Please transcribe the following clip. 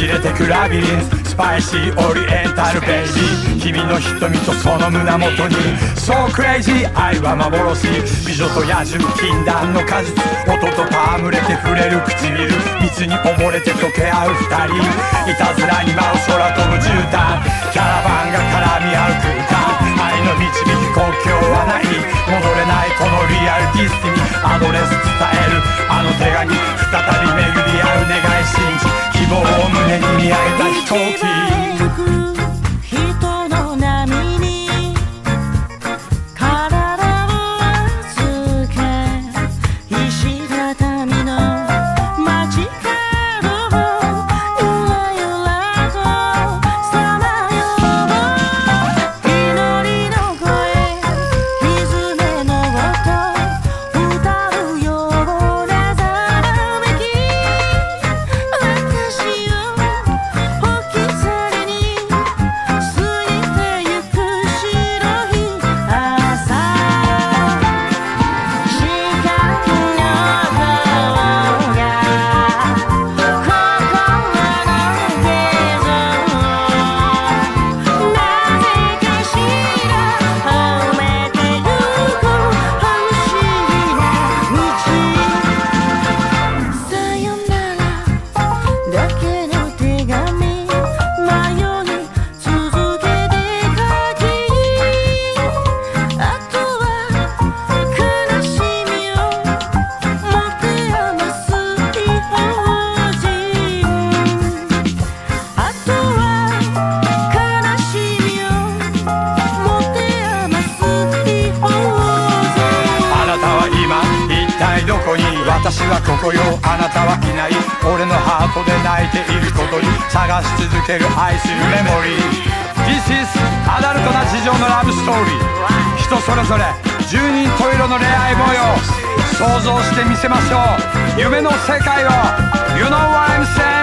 い知れてくラビリンス。 Spicy oriental baby。君の瞳とその胸元に。So crazy 愛は幻美女と野獣禁断の果実。音と戯れて触れる唇。蜜に溺れて溶け合う二人。いたずらに舞う空飛ぶ絨毯キャラバンが絡み合う空間。愛の導き国境はない。戻れないこの real destiny アドレス伝える。あの手紙。体を預け石畳のどこに私はここよ。あなたはいない俺のハートで泣いていることに探し続ける愛するメモリー。This is アダルトな事情のラブストーリー。人それぞれ十人十色の恋愛模様。想像してみせましょう。夢の世界を。You know what I'm saying?